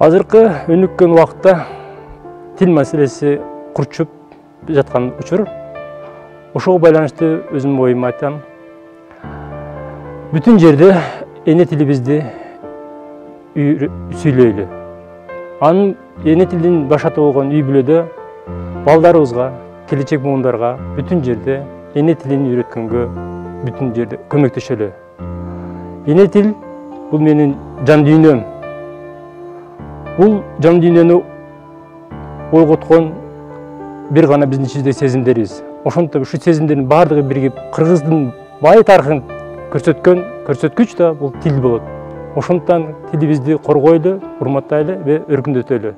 азыркы өнүккөн убакытта тил маселеси курчуп жаткан учур. Ошого байланыштуу өзүмдүн оюмду айтам. Бүтүн жерде эне тилибизди сүйлөйлү. Анын эне тилдин башаты болгон үй бүлөдө балдарыбызга келечек буундарга бүтүн жерде эне тилин үйрөткөнгө бүтүн жерде көмөктөшөлү. Эне тил бул менин жан дүйнөм. Бул жан дүйнөнү ойготкон бир гана биздин ичибиздеги сезимдерибиз ошондуктан ушул сезимдердин баардыгы биригип кыргыздын бай тарыхын көрсөткөн көрсөткүч да бул тил болот. Ошондуктан тилибизди коргойлу урматтайлы ve өркүндөтөлү.